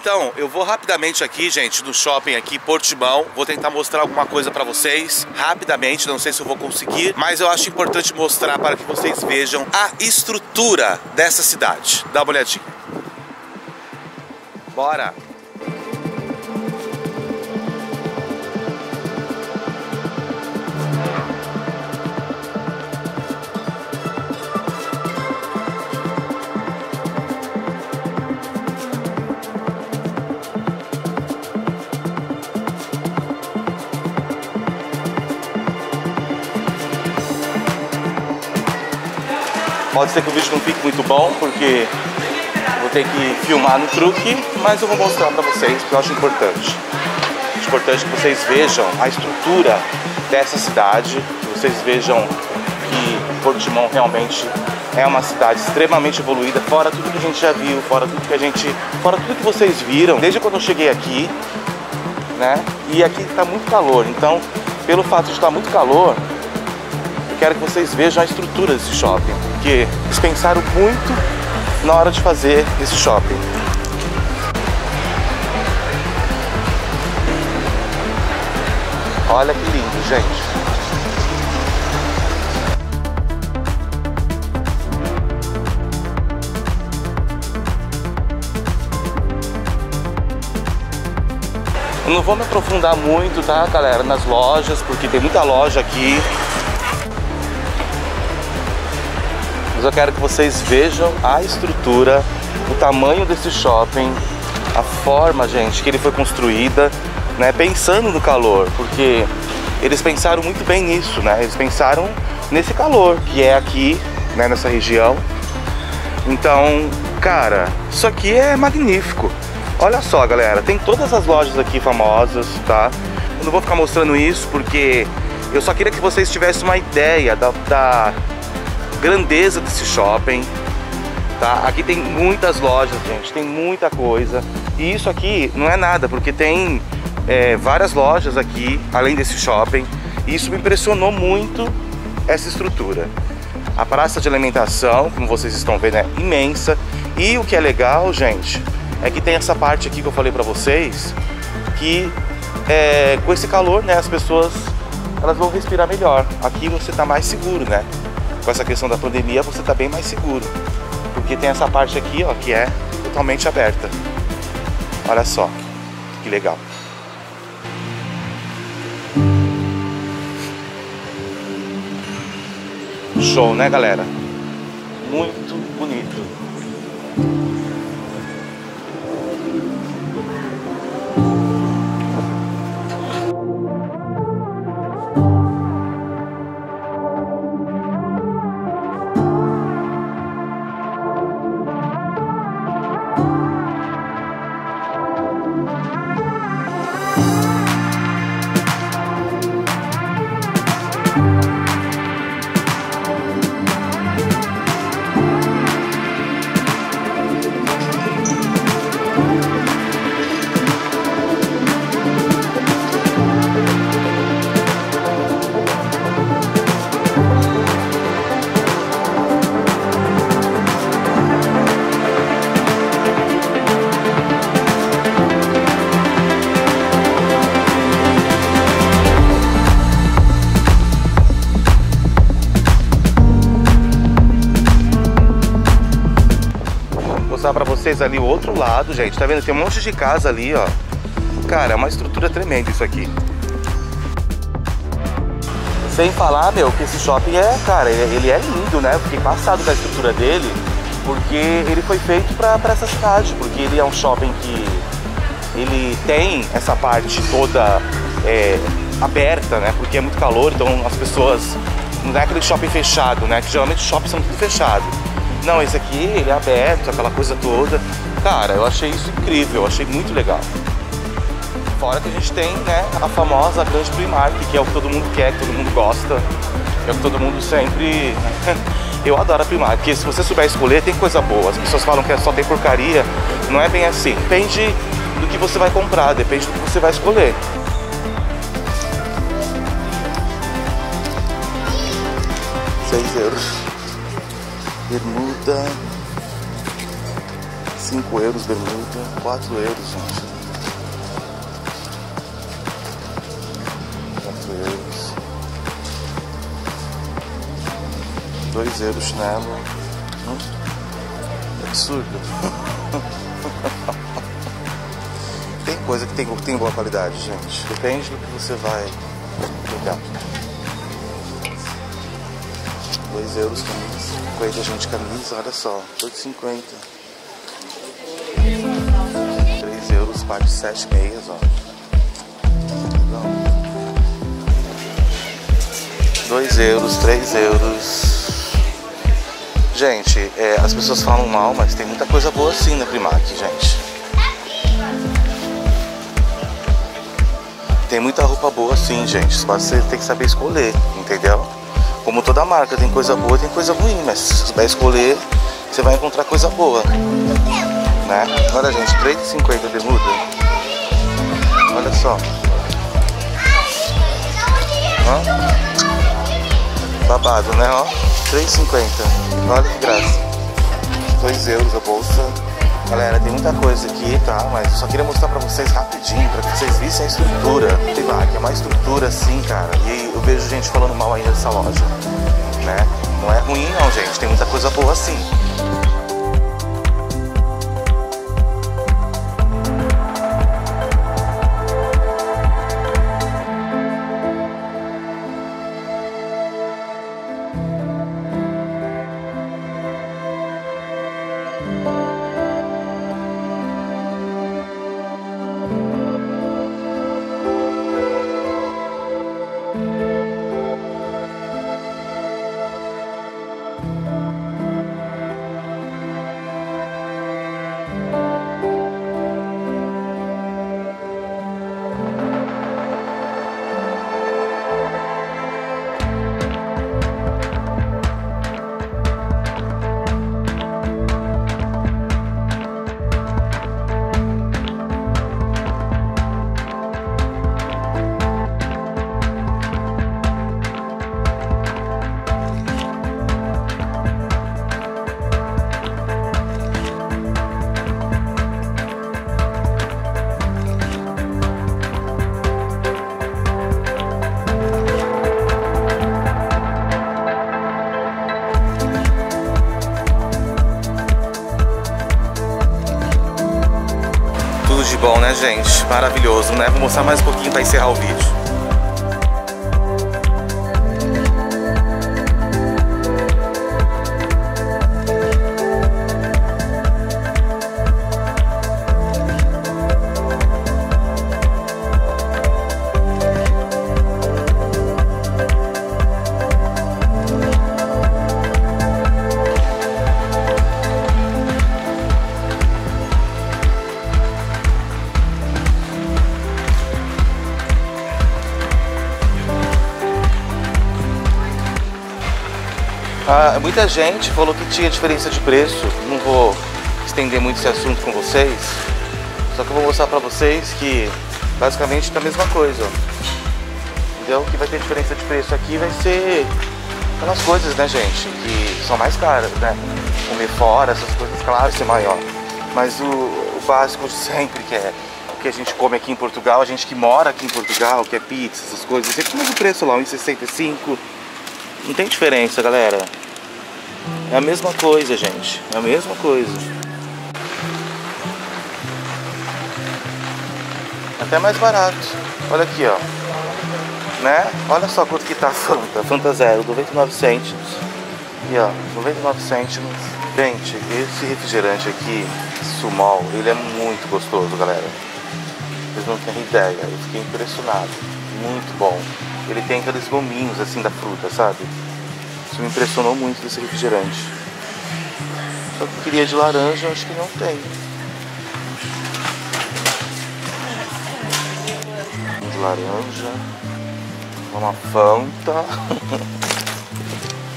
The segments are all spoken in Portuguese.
Então, eu vou rapidamente aqui, gente, no shopping aqui, Portimão. Vou tentar mostrar alguma coisa para vocês rapidamente, não sei se eu vou conseguir, mas eu acho importante mostrar para que vocês vejam a estrutura dessa cidade. Dá uma olhadinha. Bora! Pode ser que o vídeo não fique muito bom, porque vou ter que filmar no truque, mas eu vou mostrar para vocês, porque eu acho importante. Acho importante que vocês vejam a estrutura dessa cidade, que vocês vejam que Portimão realmente é uma cidade extremamente evoluída, fora tudo que a gente já viu, fora tudo que a gente, fora tudo que vocês viram, desde quando eu cheguei aqui, né? E aqui está muito calor, então, pelo fato de estar muito calor, quero que vocês vejam a estrutura desse shopping porque eles pensaram muito na hora de fazer esse shopping. Olha que lindo, gente. Eu não vou me aprofundar muito, tá, galera, nas lojas, porque tem muita loja aqui. Mas eu quero que vocês vejam a estrutura, o tamanho desse shopping, a forma, gente, que ele foi construída, né, pensando no calor, porque eles pensaram muito bem nisso, né? Eles pensaram nesse calor que é aqui, né, nessa região. Então, cara, isso aqui é magnífico. Olha só, galera, tem todas as lojas aqui famosas, tá? Eu não vou ficar mostrando isso porque eu só queria que vocês tivessem uma ideia da, da grandeza desse shopping. Tá? Aqui tem muitas lojas, gente, tem muita coisa. E isso aqui não é nada, porque tem é, várias lojas aqui, além desse shopping. E isso me impressionou muito essa estrutura. A praça de alimentação, como vocês estão vendo, é imensa. E o que é legal, gente, é que tem essa parte aqui que eu falei pra vocês, que é, com esse calor, né, as pessoas elas vão respirar melhor. Aqui você tá mais seguro, né? Com essa questão da pandemia, você está bem mais seguro. Porque tem essa parte aqui, ó, que é totalmente aberta. Olha só, que legal. Show, né, galera? Muito bonito. Vocês ali o outro lado, gente. Tá vendo? Tem um monte de casa ali, ó. Cara, é uma estrutura tremenda isso aqui. Sem falar, meu, que esse shopping é, cara, ele é lindo, né? Fiquei passado com a estrutura dele, porque ele foi feito pra, pra essa cidade, porque ele é um shopping que ele tem essa parte toda é, aberta, né? Porque é muito calor, então as pessoas. Não é aquele shopping fechado, né? Que geralmente os shoppings são tudo fechados. Não, esse aqui, ele é aberto, aquela coisa toda. Cara, eu achei isso incrível, eu achei muito legal. Fora que a gente tem, né, a famosa grande Primark, que é o que todo mundo quer, que todo mundo gosta, é o que todo mundo sempre... eu adoro a Primark, porque se você souber escolher, tem coisa boa. As pessoas falam que é só tem porcaria, não é bem assim. Depende do que você vai comprar, depende do que você vai escolher. Seis euros bermuda 5 euros bermuda, 4 euros, gente. 4 euros. 2 euros chinelo. Hum? Absurdo. tem coisa que tem, tem boa qualidade, gente. Depende do que você vai pegar. 2 euros camisa. 50, gente, camisa, olha só. 2,50. 3 euros, parte 7 meias, ó. Não. 2 euros, 3 euros. Gente, é, as pessoas falam mal, mas tem muita coisa boa sim na Primark, gente. Tem muita roupa boa sim, gente. Você tem que saber escolher, entendeu? Como toda marca, tem coisa boa tem coisa ruim, mas se você vai escolher, você vai encontrar coisa boa. Né? Olha, gente, 3,50 bermuda. Olha só. Ó. Babado, né? Ó. 3,50. Olha que graça. 2 euros a bolsa. Galera, tem muita coisa aqui, tá? Mas só queria mostrar pra vocês rapidinho, pra que vocês vissem a estrutura. que é uma estrutura assim, cara. E eu vejo gente falando mal ainda dessa loja, né? Não é ruim não, gente. Tem muita coisa boa assim. bom, Maravilhoso, né? Vou mostrar mais um pouquinho para encerrar o vídeo. Muita gente falou que tinha diferença de preço. Não vou estender muito esse assunto com vocês. Só que eu vou mostrar pra vocês que basicamente tá a mesma coisa. Entendeu? O que vai ter diferença de preço aqui vai ser aquelas coisas, né, gente? Que são mais caras, né? Comer fora, essas coisas, claro, ser maior. Mas o, o básico sempre, que é o que a gente come aqui em Portugal, a gente que mora aqui em Portugal, que é pizza, essas coisas, sempre o mesmo preço lá, 1,65 não tem diferença, galera. É a mesma coisa, gente. É a mesma coisa. Até mais barato. Olha aqui, ó. Né? Olha só quanto que tá a Fanta. Fanta Zero, 99 cêntimos. E ó, 99 cêntimos. Gente, esse refrigerante aqui, Sumol, ele é muito gostoso, galera. Vocês não têm ideia. Eu fiquei impressionado. Muito bom. Ele tem aqueles gominhos assim da fruta, sabe? Isso me impressionou muito desse refrigerante. Só que eu queria de laranja, acho que não tem. De laranja. Uma Fanta.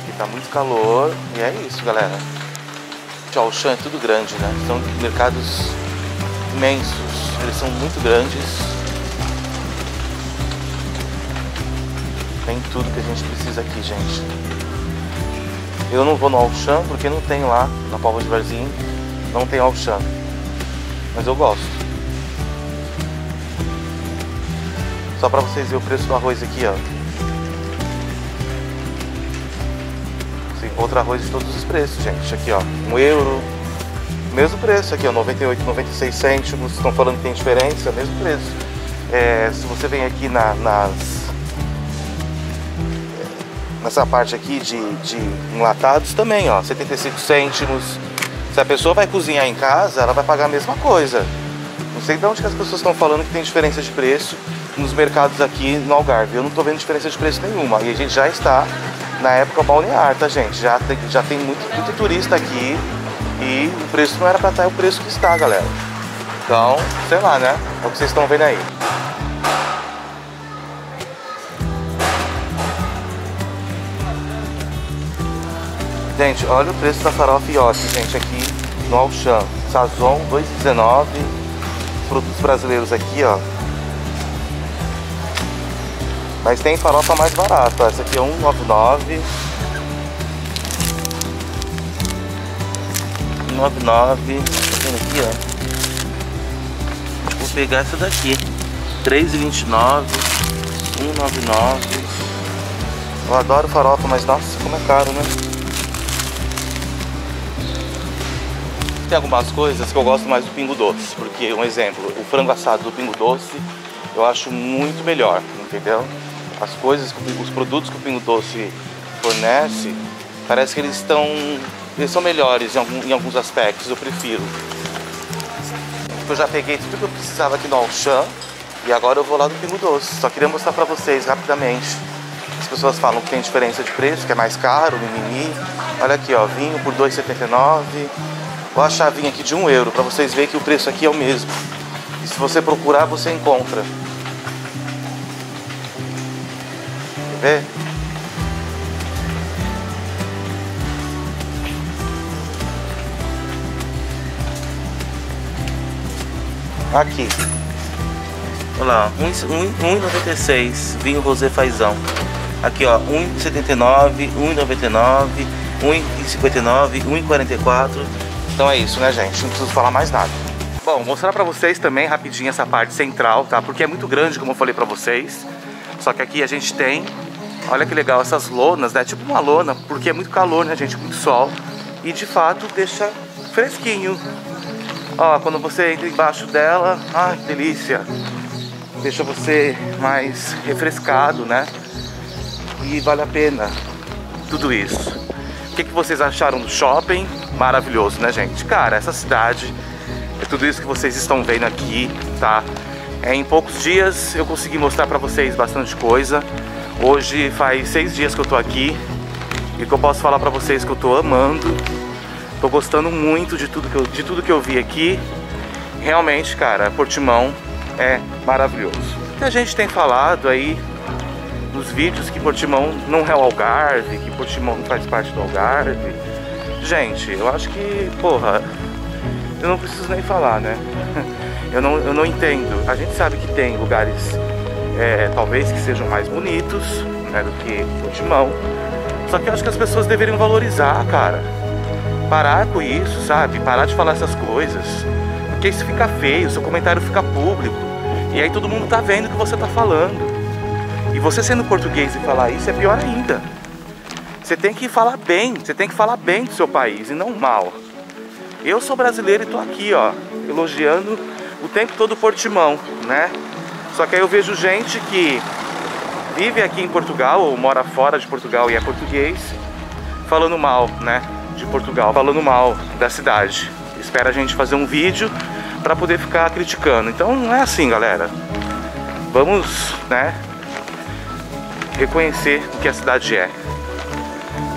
Aqui tá muito calor. E é isso, galera. O chão é tudo grande, né? São mercados imensos. Eles são muito grandes Tem tudo que a gente precisa aqui, gente. Eu não vou no Auchan porque não tem lá na Palma de Varzim, não tem Auchan. mas eu gosto. Só pra vocês verem o preço do arroz aqui, ó. Você encontra arroz de todos os preços, gente. Aqui, ó, um euro. Mesmo preço aqui, ó, 98, 96 cêntimos. Estão falando que tem diferença, mesmo preço. É, se você vem aqui na, nas nessa parte aqui de, de enlatados também, ó, 75 cêntimos. Se a pessoa vai cozinhar em casa, ela vai pagar a mesma coisa. Não sei de onde que as pessoas estão falando que tem diferença de preço nos mercados aqui no Algarve. Eu não estou vendo diferença de preço nenhuma. E a gente já está na época balnear, tá, gente? Já tem, já tem muito, muito turista aqui e o preço não era para estar é o preço que está, galera. Então, sei lá, né? É o que vocês estão vendo aí. Gente, olha o preço da farofa iote, gente, aqui no Auchan. Sazon 2,19. Produtos brasileiros aqui, ó. Mas tem farofa mais barata. Essa aqui é 1,99. Tá vendo aqui, ó? Vou pegar essa daqui. 3,29. 1,99. Eu adoro farofa, mas nossa, como é caro, né? Tem algumas coisas que eu gosto mais do Pingo Doce, porque, um exemplo, o frango assado do Pingo Doce eu acho muito melhor, entendeu? As coisas, os produtos que o Pingo Doce fornece, parece que eles estão, eles são melhores em, algum, em alguns aspectos, eu prefiro. Eu já peguei tudo que eu precisava aqui no Auchan e agora eu vou lá no Pingo Doce. Só queria mostrar pra vocês rapidamente. As pessoas falam que tem diferença de preço, que é mais caro, mimimi. Olha aqui, ó, vinho por 2,79 Olha a chavinha aqui de um euro, para vocês verem que o preço aqui é o mesmo. E se você procurar, você encontra. Quer ver? Aqui. Olha lá, 1,96 vinho rosé fazão. Aqui ó, 1,79, 1,99, 1,59, 1,44 então é isso, né, gente? Não preciso falar mais nada. Bom, mostrar pra vocês também rapidinho essa parte central, tá? Porque é muito grande, como eu falei pra vocês. Só que aqui a gente tem, olha que legal, essas lonas, né? Tipo uma lona, porque é muito calor, né, gente? Muito sol. E de fato deixa fresquinho. Ó, quando você entra embaixo dela, ai, que delícia. Deixa você mais refrescado, né? E vale a pena tudo isso. O que, que vocês acharam do shopping? Maravilhoso, né, gente? Cara, essa cidade é tudo isso que vocês estão vendo aqui, tá? É, em poucos dias eu consegui mostrar pra vocês bastante coisa. Hoje faz seis dias que eu tô aqui e que eu posso falar pra vocês que eu tô amando. Tô gostando muito de tudo que eu, de tudo que eu vi aqui. Realmente, cara, Portimão é maravilhoso. A gente tem falado aí nos vídeos que Portimão não é o Algarve, que Portimão não faz parte do Algarve Gente, eu acho que, porra, eu não preciso nem falar, né? Eu não, eu não entendo. A gente sabe que tem lugares, é, talvez que sejam mais bonitos, né, do que o Timão. Só que eu acho que as pessoas deveriam valorizar, cara. Parar com isso, sabe? Parar de falar essas coisas. Porque isso fica feio, seu comentário fica público. E aí todo mundo tá vendo o que você tá falando. E você sendo português e falar isso é pior ainda. Você tem que falar bem, você tem que falar bem do seu país e não mal. Eu sou brasileiro e tô aqui, ó, elogiando o tempo todo Portimão, né? Só que aí eu vejo gente que vive aqui em Portugal ou mora fora de Portugal e é português, falando mal, né, de Portugal, falando mal da cidade. Espera a gente fazer um vídeo para poder ficar criticando. Então não é assim, galera. Vamos, né, reconhecer o que a cidade é.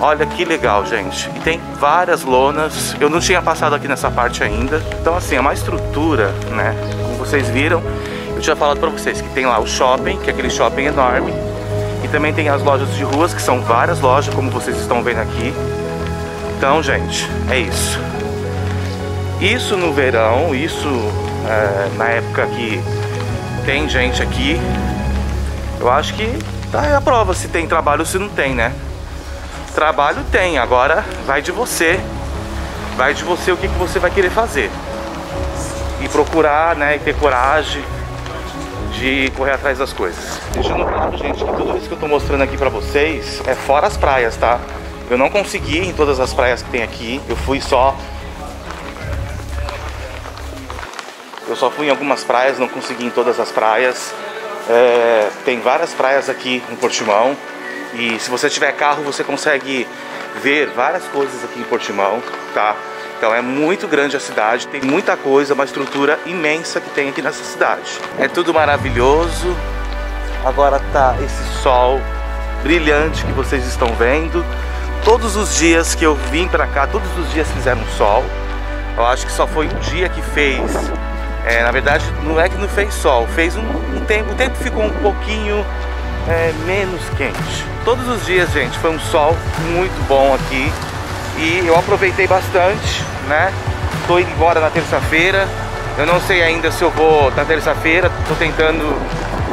Olha que legal, gente. E tem várias lonas. Eu não tinha passado aqui nessa parte ainda. Então, assim, é uma estrutura, né? Como vocês viram, eu tinha falado pra vocês que tem lá o shopping, que é aquele shopping enorme. E também tem as lojas de ruas, que são várias lojas, como vocês estão vendo aqui. Então, gente, é isso. Isso no verão, isso é, na época que tem gente aqui, eu acho que tá a prova se tem trabalho ou se não tem, né? Trabalho tem, agora vai de você. Vai de você o que, que você vai querer fazer. e procurar, né, e ter coragem de correr atrás das coisas. Deixando claro, gente, que tudo isso que eu tô mostrando aqui pra vocês é fora as praias, tá? Eu não consegui em todas as praias que tem aqui, eu fui só... Eu só fui em algumas praias, não consegui em todas as praias. É, tem várias praias aqui em Portimão e se você tiver carro você consegue ver várias coisas aqui em Portimão, tá? Então é muito grande a cidade, tem muita coisa, uma estrutura imensa que tem aqui nessa cidade. É tudo maravilhoso. Agora tá esse sol brilhante que vocês estão vendo. Todos os dias que eu vim para cá, todos os dias fizeram sol. Eu acho que só foi um dia que fez. É, na verdade, não é que não fez sol, fez um, um tempo. O tempo ficou um pouquinho é, menos quente. Todos os dias, gente, foi um sol muito bom aqui e eu aproveitei bastante, né? Tô indo embora na terça-feira. Eu não sei ainda se eu vou na terça-feira. Tô tentando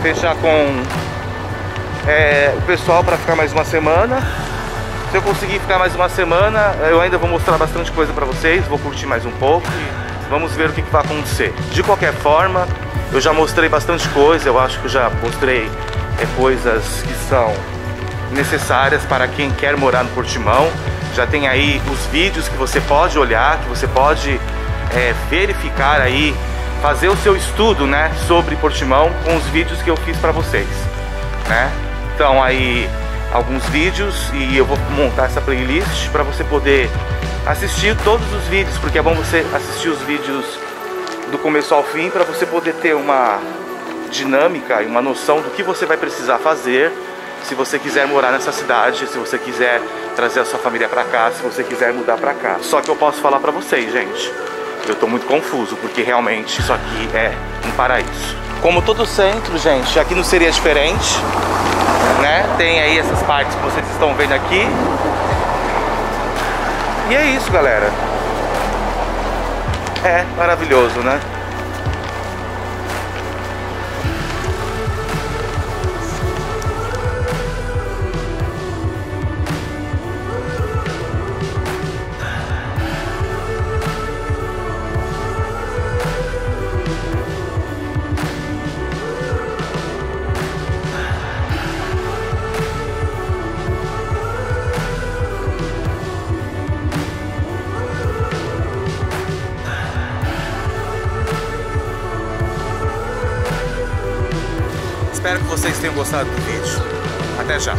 fechar com é, o pessoal para ficar mais uma semana. Se eu conseguir ficar mais uma semana, eu ainda vou mostrar bastante coisa para vocês. Vou curtir mais um pouco vamos ver o que, que vai acontecer. De qualquer forma, eu já mostrei bastante coisa. Eu acho que eu já mostrei é, coisas que são necessárias para quem quer morar no Portimão. Já tem aí os vídeos que você pode olhar, que você pode é, verificar aí, fazer o seu estudo, né, sobre Portimão com os vídeos que eu fiz para vocês, né? Então aí alguns vídeos e eu vou montar essa playlist para você poder assistir todos os vídeos, porque é bom você assistir os vídeos do começo ao fim para você poder ter uma dinâmica e uma noção do que você vai precisar fazer se você quiser morar nessa cidade, se você quiser trazer a sua família para cá, se você quiser mudar para cá. Só que eu posso falar para vocês, gente, eu tô muito confuso porque realmente isso aqui é um paraíso. Como todo centro, gente, aqui não seria diferente, né? Tem aí essas partes que vocês estão vendo aqui. E é isso, galera. É maravilhoso, né? Espero que vocês tenham gostado do vídeo. Até já!